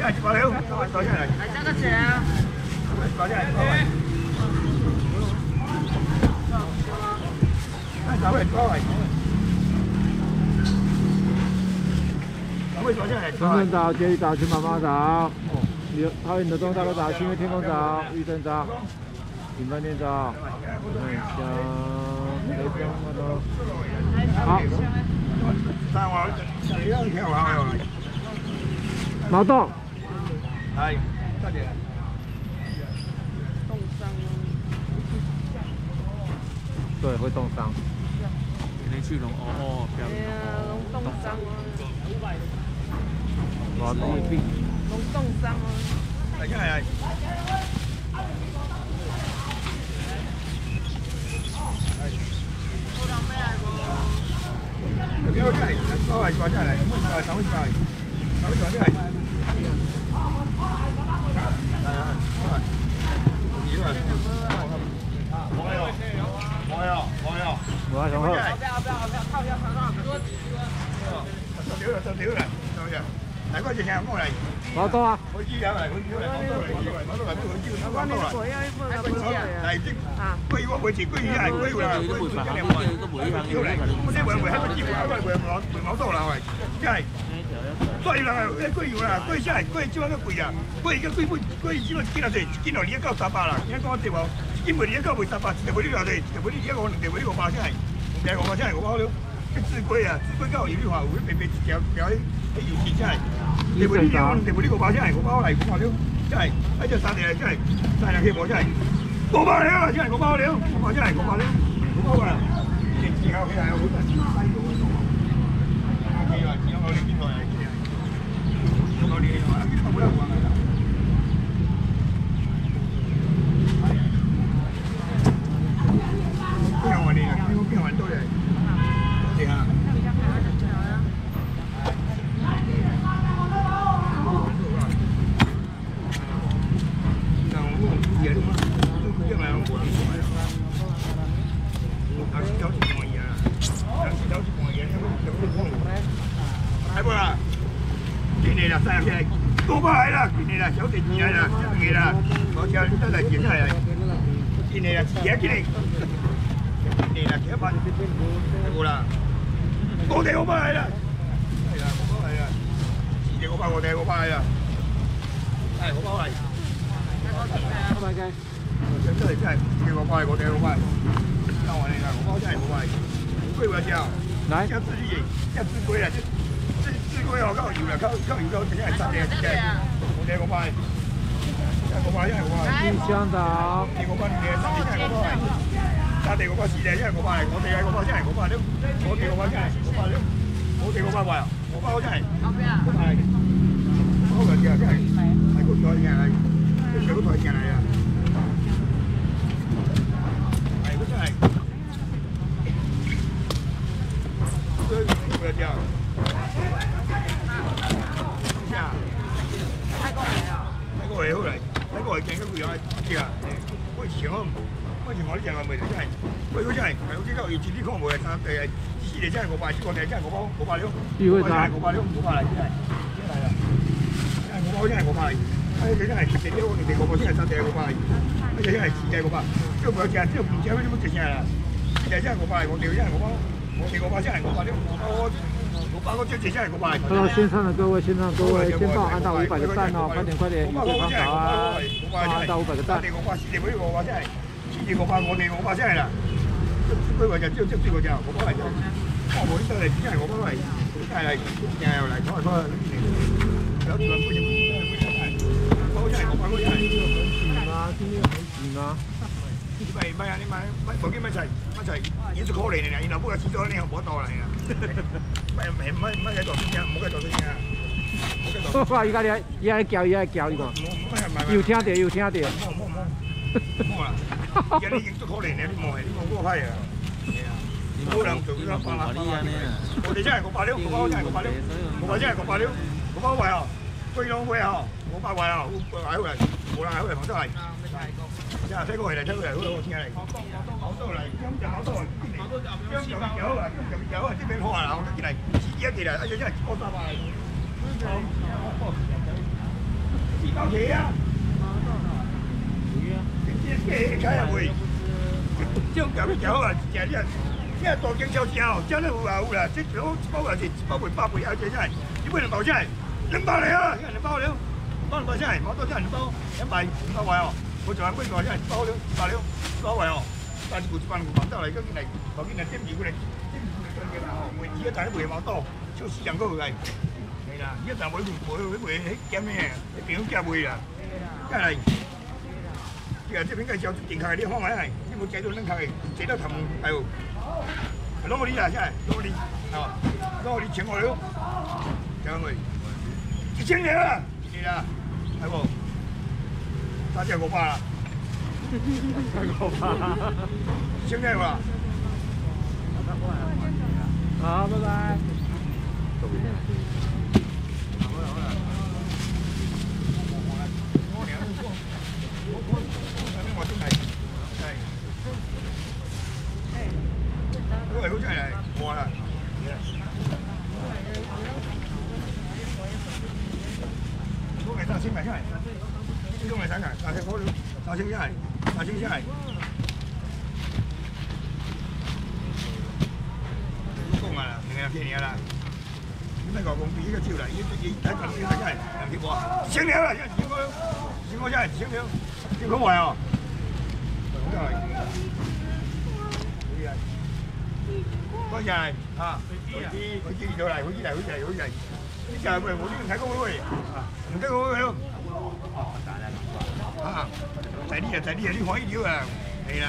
下一包了，包下来。来这个钱啊。包下来，包来。看啥位包来？啥位包下来？深圳早，接一早，去妈妈早。有桃园的东大楼早，新月天空早，玉珍早，锦饭店早，看一下，雷锋那个。好。三号，两条好了。毛豆。来，快点。冻伤对，会冻伤。今天去龙哦哦，哎呀，龙冻伤哦。毛豆病。龙冻伤哦。来，来来。不要 chạy, có ai có chạy này, rồi sáu mươi rồi, sáu mươi rồi này. Rồi, xong rồi. 收屌啦，收屌啦，收呀！嚟嗰隻嘢過嚟。毛豆啊！我知有嚟，我知有嚟，我都嚟，我都嚟，我知有嚟。我那果要一份了，不是啊？係即啊，龜我每次龜魚係龜啦，龜魚一兩萬，要嚟，我啲會會喺個節目喺個會會會冇多啦，喂，真係。所以啦，誒龜魚啦，龜真係龜只乜都贵啊！龜而家龜本龜只乜幾多錢？幾多年一九十八啦？而家講地話，幾每年一九會十八，就會呢個地，就會呢而家講地會呢個八真係，唔係我話真係我講了。啲智贵啊，智龜交易啲話會平平條條喺喺搖錢真係，地會呢啲地會呢個八真係我包嚟，我包了，真係喺隻沙地啊真係大量期貨真係，我包了啊真係我包了，五包真係我包了，五包㗎啦，你之後佢係好大細 머리에 와, 여기서 뭐라고 하는 啦，我叫你真係見係啦，見你啦，自己見你，見你啦，幾多萬？係冇啦。我哋嗰班係啦，係啦，嗰班係啦，自己嗰班我哋嗰班係啦，係嗰班係。開埋機。真係真係自己嗰班係我哋嗰班，交我哋啦，嗰班真係嗰班。貴喎之後，來，一支嘢，一支貴啦，支支貴我交油啦，交交油交真係真嘅真嘅，我哋嗰班係，真係嗰班真係嗰班。玉香早。你嗰班你真係真係嗰班係。沙地嗰班是咧，因為嗰班係我哋係嗰班真係嗰班了，我哋嗰班真係嗰班了，我哋嗰班話，我班真係，係，好嘅嘅真係，係嗰台嘅係，嗰台嘅係啊，係嗰真係，對，嗰隻，呀，泰國嚟啊，泰國嚟好嚟，泰國嚟見嗰個有啲啊，我以前我。嗰時我啲人話咪真係，喂佢真係，係好似今日自己講冇係三地係，知你真係我拜，我哋真係我包我拜了，聚會真係我拜了，我拜嚟真係，真係啊，真係我包真係我拜，誒你真係直接我哋我包真係三地我拜，乜嘢真係自己我拜，即係冇隻，即係唔知乜乜直情係啦，自己真係我拜，我哋真係我包，我哋我包真係我拜了，我包我包我真係真係我拜。看到线上的各位，线上各位，先报按到五百个赞哦，快点快点，健康早啊，按到五百个赞。我巴四地嗰個話真係。次我把我哋我把聲係啦，佢話就即即即個就我幫嚟咗，我冇啲得嚟，只係我幫嚟，真係嚟，又嚟拖嚟拖去，有啲人歡迎，我真係我把嗰啲係。啊，今天很緊啊！你咪咪啊！你咪咪無見乜齊乜齊，演出 call 嚟嚟，然後不過遲咗你又冇得到嚟啊！咪唔係唔係唔係喺度先啊！唔好喺度先啊！哇！伊家己伊愛叫伊愛叫伊個，有聽到有聽到。冇冇冇冇啦！而家你影出 call 嚟你啲冇係啲冇嗰個批啊！冇人做呢個巴拉巴拉我哋真係個八料，個包真係個八料，個包真係個八料，個包位啊！貴兩位啊！我八位啊！買回嚟，冇啦，買回嚟房都係。即係睇過嚟嚟，睇過嚟，好多錢嚟。好多嚟，咁就好多嚟。咁就有啊，咁就有啊，啲名好啊，我見嚟，遲啲一期嚟，一樣真係過三百。高铁啊，今天开也袂，这种条要调好啊，食了，现在大间小吃哦，真的有啊有啦，这包一包也是一包卖百几，而且啥，你买两包啥？两包了啊，两包了，包两包啥？包多少？两包两百两百块哦，我就买几包啥？一包了，一包了，包块哦，但是有一万五万到来，搁进来，赶紧来点钱过来，点钱过来，赚钱啦吼，卖鱼啊，但是卖毛多，就四两个来。系啦，一但买卖卖卖迄减咩，一平价卖啦，再来。这个这边个交定开你放下，你冇接到恁开，接到头哎呦，攞我啲啦，真係攞我啲，係嘛？攞我啲請我了，請我，一千年啦，係啦，係喎，大隻五百啦，一千年哇，好，拜拜。我真係，係，嗰個好真係我啦。嗰個三千咪真係，呢個咪真係，三千嗰三千真係，三千真係。講啊，明日幾年啦？點解個公司依個招嚟？依依睇個先真係，兩千個，千兩啦，千個，千個真係千兩，千個壞哦。真係，嗰日啊，佢知佢知咗嚟，佢知嚟，佢知嚟，佢知嚟。呢就係喂，我呢邊睇工會，唔睇工會咯。啊，第啲啊，第啲啊，啲海料啊，係啦，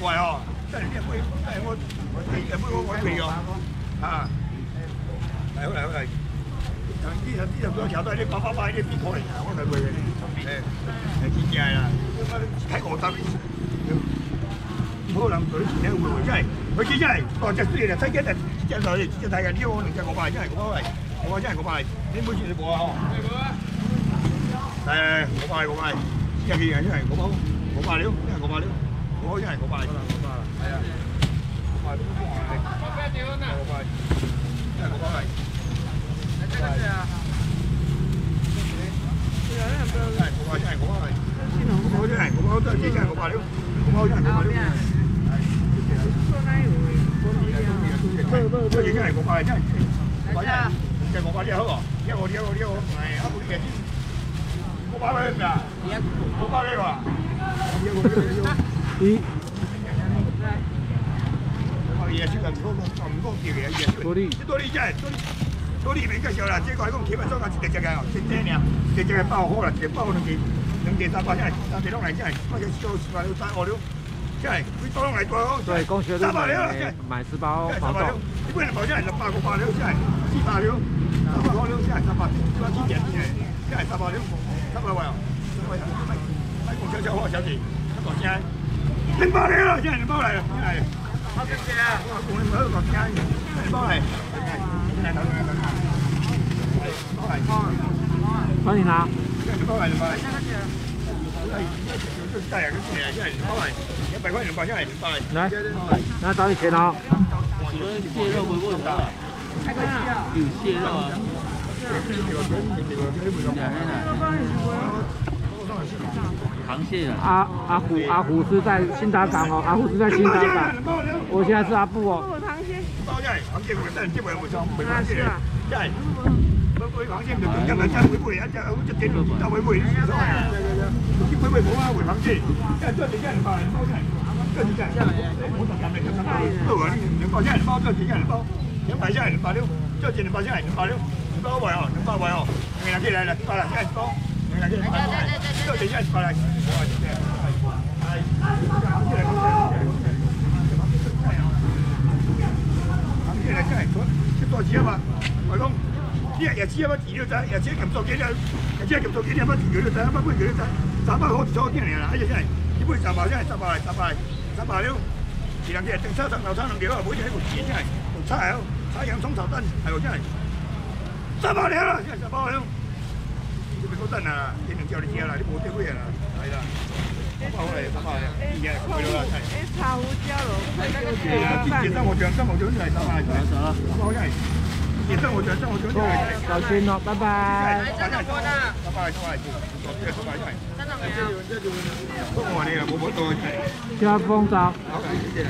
壞哦，真係呢杯，真係我我第一杯我我味哦，啊，嚟好嚟好嚟。呢呢呢兩條都係啲八八八啲邊個嚟㗎？我睇佢嘅，誒誒見嘅係啦，睇我得。可能佢錢會會真係，佢真係當隻輸嚟睇緊就只來只睇緊呢個兩隻我買真係我係我真係我買，你每次你播啊嗬？誒我買我買，一件嘢真係我包我買料，真係我買料，我真係我買，係啊，我買我買，我買，真係我買。这个是啊，对啊，那不真係我買真係我買，我真係我包真係真係我買料，我包真係我買料。做奶油的，我而家係我買真係，我真係就我買啲好喎，因為我啲我啲我唔係阿布啲嘢，我買佢㗎，我買呢個啊，一，我嘢先係唔講唔講叫嘅嘢，多利，多利真係多利。多利免介紹啦，即係講講企物裝架一隻隻嘅，正正嘅，隻隻嘅包好啦，一包兩件，兩件三百真係，三件攏嚟真係，我只做十萬六三五六，真係，佢多攏嚟多，对，恭喜三百六啦，真係。买十包三黄豆。百六，，你本來保真係六百個百六，真係四百六，三百六真係三百，三百幾點嘅，真係三百六，三百位哦，三百位，咪講小姐，講聲，兩百六啦，真係兩百嚟啦，真係。好謝謝啊！我講你唔好講聲，兩百嚟，真係兩百嚟，係，包嚟，帮你拿。真係包嚟兩百嚟。真係嗰啲嘢真係包嚟，一百塊兩百真係兩百嚟。来，找你钱哦。请问蟹肉不会很大？有蟹肉啊，螃蟹啊，阿阿虎阿虎是在新达港哦，阿虎是在新达港。我现在是阿布哦。这个螃蟹，螃蟹會真係即係會裝，會啊螃蟹螃蟹螃蟹，真係真係真係包人包真係，真係真係我特價嚟嘅，都話啲兩百真係包，真係真係包，兩百真係兩百六，真係兩百真係兩百六，兩百位哦，兩百位哦，明日幾嚟啦？百啦，真係包，明日幾嚟？真係真係百啦，我話真係係係螃蟹螃蟹嚟真係多，多錢啊嘛！我講，啲人日子有乜錢都得，日子咁多幾日，日子咁多幾日乜錢都得，乜鬼嘢都得，三百好咗幾年啦！哎呀真係，一杯三百真係三百，三百，三百了。前兩日定七十樓餐兩條啊，每隻一個錢真係，同叉係，叉洋葱頭燈係喎真係，十八了啦，真係十八了。你咪嗰燈啊，你能叫你知啦，你冇啲乜嘢啦，係啦。三百好嚟，三百嚟，而家佢咗啦，真係。哎，茶胡椒肉，那个係啊，之前生活醬、生活醬都係三百嚟，走了走了，三百真係。你上我这，上我这，小心哦，拜拜。真的冇啦，拜拜，拜拜，拜拜，拜拜。我呢，我冇多。加风早。好，谢谢。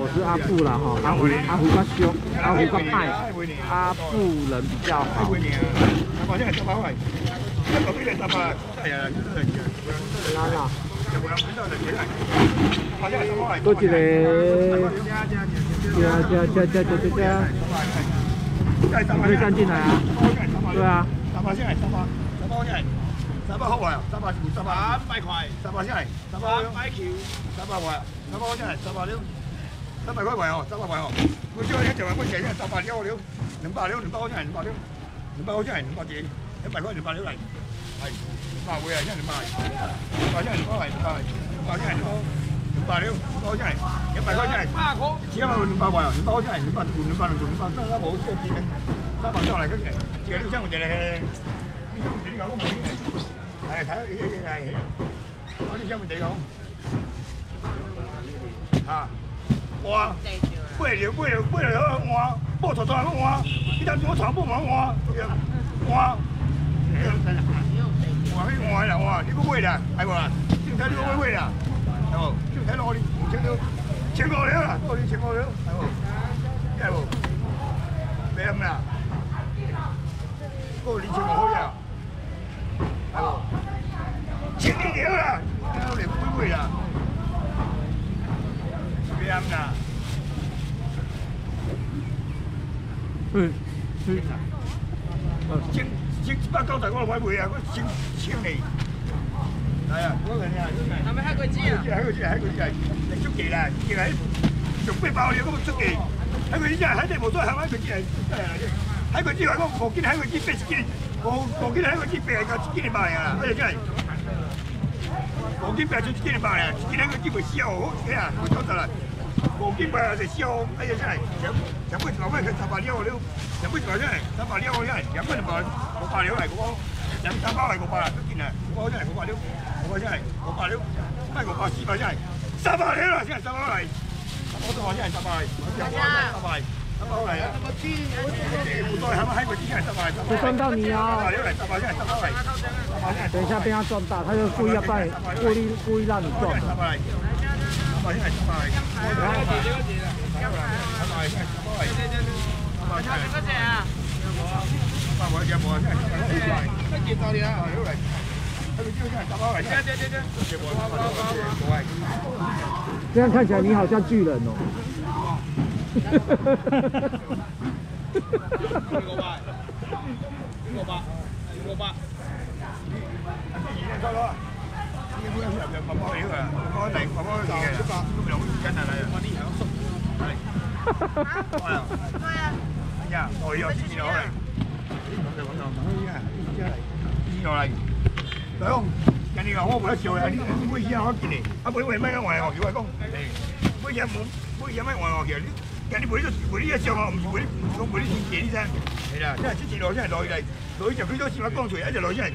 我是阿布啦哈，阿胡阿胡较凶，阿胡较派，阿布人比较好。多几嘞？加加加加加加加。可以站进来啊。对啊。三百先来，三百，三百先来，三百好坏啊？三百三百百块，三百先来，三百百球，三百块，三百先来，三百六，三百块块哦，三百块哦。我叫你一万，我借你三百六了，两百六，两百先来，两百六，两百先来，两百几，一百块两百六来，系。八位啊，一人八，八一人八位，八位，八一人八，八六，八一人，一百块一人，八块，只要两百位啊，两百一人，两百两两百两两百，三百冇即係見嘅，三百上嚟嗰隻，只係呢張我哋咧，呢張我哋呢個都冇嘅，係睇下呢啲係，我呢張我哋講，嚇，哇，背了背了背了換，波頭頭換，呢張我全部冇換，換，換去換啦換，你個會啦，係喎，先睇呢個會會啦，係喎，先睇落去，請到請過了啦，過嚟請過了，係喎，係喎，咩咁啦？過嚟請我好呀，係喎，請你了啦，過嚟會會啦，咩咁啦？嗯嗯。請請八九十我買會啊，我請請你。係啊，嗰個你啊，係咪海鬼子啊？海鬼子，海鬼子係嚟出奇啦，而係仲俾爆料咁出奇。海鬼子真係喺地無多係海鬼子係真係啦，海鬼子話我我見海鬼子俾自己，我我見海鬼子俾係個自己嚟賣啊，哎呀真係。我見俾就自己嚟賣啊，自己海鬼子會笑，好嘅啊，會偷得啦。我見俾就笑，哎呀真係，想想不知道咩佢十八料了，想不知道真係十八料真係，想不知道我八料嚟個，想三包嚟個八，都見啊，我真係我八料。我真係我八料，唔係我八四百真係，三百料啦，真係三百嚟，我都話真係三百，三百，三百，三百嚟啊！好多係咪喺個之前三百？会撞到你啊！等一下被他撞到，他就故意要把你故意故意让你撞。三百嚟，三百真係三百嚟，三百真係三百嚟，三百真係三百嚟，三百真係。嗰隻啊？这样看起来你好像巨人哦。五個八，五個八，五個八。收咯。呢啲入入八包料啊，八包嚟，八包嚟嘅，咁兩斤啊嚟。我啲響縮。係。係啊。係啊。哎呀，我有錢攞嚟。咁就咁就，依家依家嚟，依個嚟。兩，人哋話我冇得笑啊！你你每日我見你，啊每每咩嘅外行叫我講，每日冇每日咩外行叫你，人哋每啲每啲一笑我唔每啲我每啲錢啲聲，係啦，因為之前落先係落去嚟，落去就佢都先話剛才一直落先係。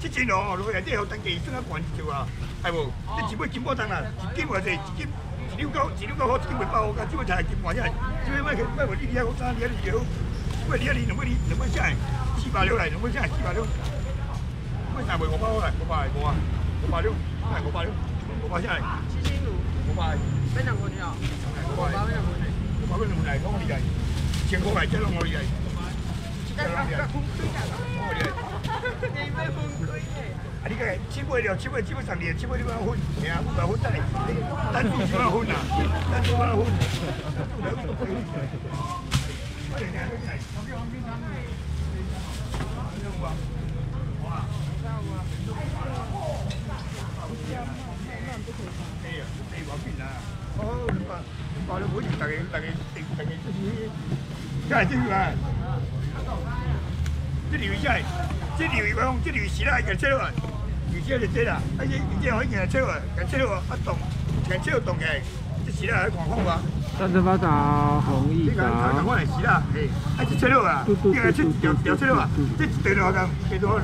之前我落去即係有登記先一個人照啊，係喎，你自己檢波燈啦，自己或者自己資料夠資料夠好，自己會包㗎，只不過就係檢話因為，因為咩佢咩話呢啲嘢好生啲嘢要，因為呢一年兩蚊啲兩蚊先係四百兩嚟，兩蚊先係四百兩。咩大梅我包嚟，我包嚟我啊，我包了，係我包了，我包先係，七千五，我包係，非常過去啊！我包非常過去。我包俾你嚟，講我哋係，全國嚟即係我哋係，但係佢空虛㗎，我哋係。你咩空虛嘅？啊！呢個係千杯料，千杯基本上連千杯都要換，係啊，唔係換得嚟，單獨就要換啊，單獨就要換。我哋每年大家大家定大家真係真係，即條真係，即條講即條時咧係車啊，而且就車啦，而且而且可以嘅車啊，嘅車啊一動，嘅車動嘅，即这是啦，看看吧。三十八早，红一你看，看早，我来是啦，嘿，啊，一七六啊，这两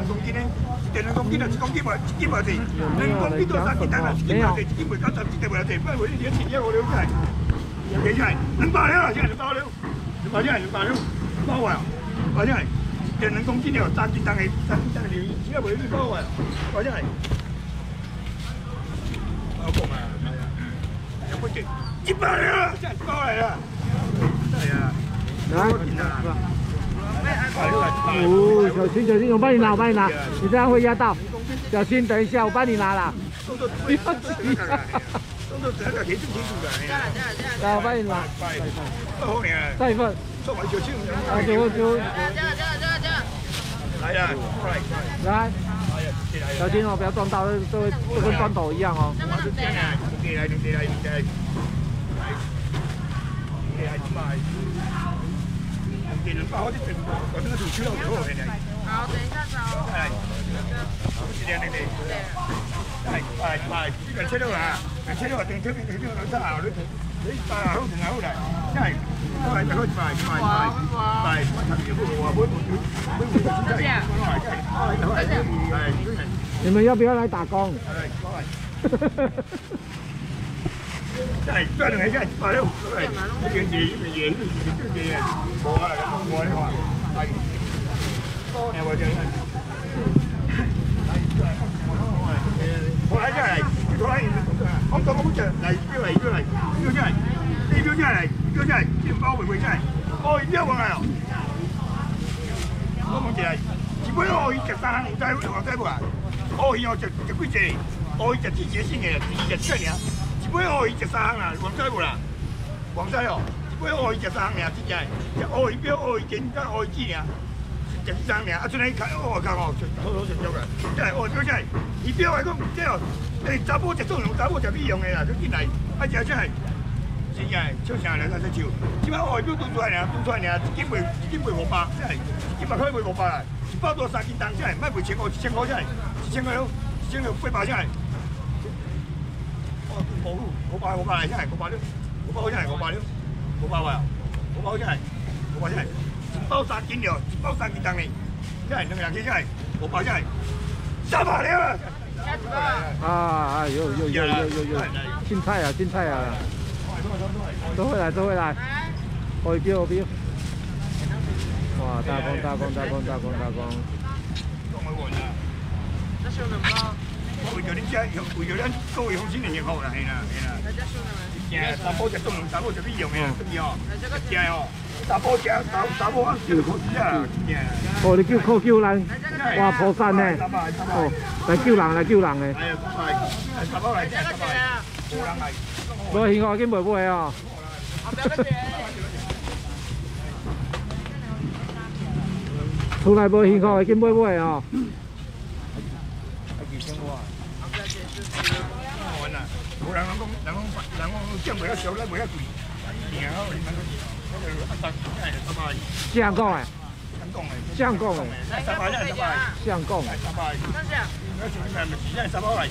公斤呢？一袋两公斤啊，一公斤无，一斤无济，两公斤多三斤重啊，一斤无济，一斤袂到十，一袋袂到济，不然我你连钱也无留起来。留起来，两百了，现在两百了，两百了，两百了，包完，包起来，一袋两公斤了，三斤重的，三斤重的留，钱也袂留包完，包起来。我讲啊，一百了，现在包来了，哎呀。来，哦，小心小心，我帮你拿，我帮你拿，你这样会压到，小心，等一下，我帮你拿了。来，我帮你拿，再一份，做完就清楚。啊，就就来呀，过来，来，小心哦，不要撞到，这这这跟砖头一样哦。我是这样啊，你来，你来，你来，你来，你来。给人包的整，我这个主吃了之后，现在。好，等一下找。哎，是这样的的。哎哎哎，这个车了啊，车了啊，等车边等车边等好了，你把好停好来，哎，过来就好，快快快快，我特别不我不不不不不不，哎，哎，你们要不要来打工？哎，过来。哎，转两下，把了，哎，一边接一边接，一边接，无啊，无的话，哎，哎，我讲，我来下来，你过来，我讲我讲，来标来标来，标下来，你标来，标下来，你包围围下来，哦，一标过来哦，我问一下，一杯哦，伊食三行，有知有知无啊？哦，伊哦食食几只？哦，伊食季节性的，伊食这尔。一杯乌鱼食三项啦，黄西无啦，黄西哦，一杯乌鱼食三项尔，真正，食乌鱼标乌鱼筋加乌鱼子尔，食一三尔，啊，出来看乌鱼干哦，偷偷成足啦，即系乌鱼即系，伊标来讲，即哦，诶，查甫食纵容，查甫食美容的啦，就进来，啊，食即系，真正笑啥人在在笑，即摆乌鱼标炖出来尔，炖出来尔，一斤卖一斤卖五百，即系，一斤嘛可以卖五百啦，一包多三斤重，即系，卖卖千五，一千块即系，一千块咯，一千块八百即系。五五百五百嚟真係五百六，五百好真係五百六，五百喎，五百好真係，五百真係，一包三斤了，一包三斤重呢，真係兩兩斤真係，五百真係，三百了。啊啊，有有有有有有，青菜啊青菜啊，都会来都会来，我标我标，哇，大工大工大工大工大工。这是两包。为着你遮，为着咱各位乡亲的幸福啦，嘿啦，嘿啦。正三宝食中，三宝食美容的啦，对哦。正哦，三宝食，三三宝啊，叫好哦，你叫靠救人，哇，破山呢？哦，来救人来救人的。哎呀，三宝来，来，来。无幸福已经袂买哦。厝内无幸福已经买买哦。无人讲，人讲，人讲少，贵。然后你们个，那个阿三，哎，三百。这样讲诶。这样讲诶。这样讲诶。三百两，三百。这样讲。三百。三百。你要想看咪？现在三百来，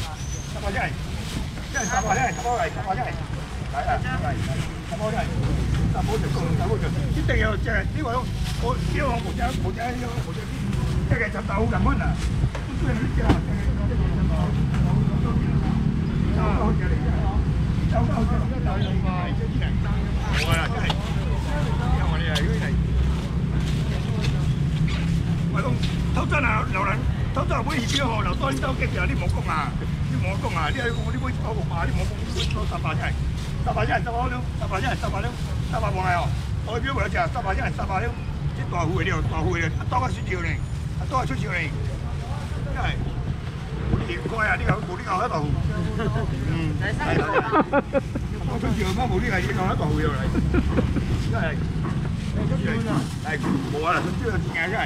三百两，现在三百两，三百来，三百两。来来来，三百两，三百就够，三百就。一定要即係，你話我標我冇隻冇隻呢個冇隻，即係就豆咁樣啊。都係呢隻啊。我講偷真啊，劉人偷真會魚標號，劉多呢周激啊！你唔好講啊，你唔好講啊！你係我呢杯九六八，你唔好講，多十八真係，十八真係十八了，十八真係十八了，十八冇係哦，我標為只十八真係十八了，即大戶嘅了，大戶嘅了，多個出招呢，多個出招呢，真係。冇啲點開啊！呢個冇呢個喺度。嗯。我出住乜冇呢個嘢講喺度又嚟，真係。係。冇啊！出住錢真係。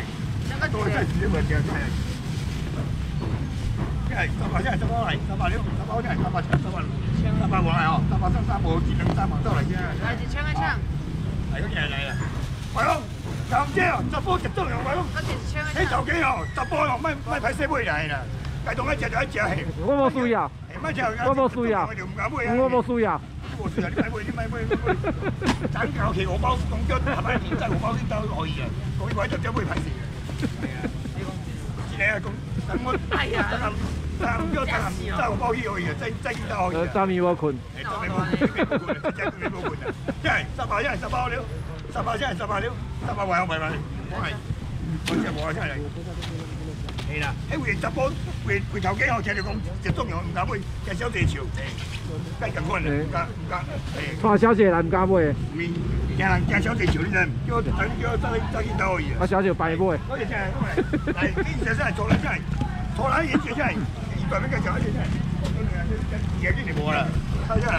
多真係。自己咪正真係。即係。十八真係。十八嚟，十八了，十八真係。十八千，十八十八黃嚟哦，十八三三冇，二兩三萬多嚟啫。嚟幾槍一槍。係。嗰隻嚟啊！喂咯，咁啫，十波直中用喂咯。嗰幾槍一槍。你就幾哦？十波哦，咪咪睇死杯嚟啦。繼續一隻就一隻係。我冇輸啊！卖吃，我无需要。我无需要。我需要，你买买，你买买买。咱搞起荷包，講咗係咪？真荷包先得可以嘅，嗰啲位就真會排事嘅。係啊，知你啊，咁等我。係啊。但係唔叫但係真荷包去可以嘅，真真得可以呃，嘅。昨暝我困，誒，真係冇困，真係冇困，真係冇困啊！一係十八，一係十八了，十八一係十八了，十八位我咪咪，我係我只冇啊，真係。係啦，喺回十波回回頭幾後聽你講，就中央唔敢去，隻小地潮，跟緊可能唔敢唔敢，誒。帶小姐來唔敢买。咪，惊人惊小地潮呢陣，叫叫我走去走去兜可以啊！啊小姐白买。我就真係，但係經濟真係做得真係，做得嘢真係二百蚊嘅就一隻真係，而家經濟冇啦，真係。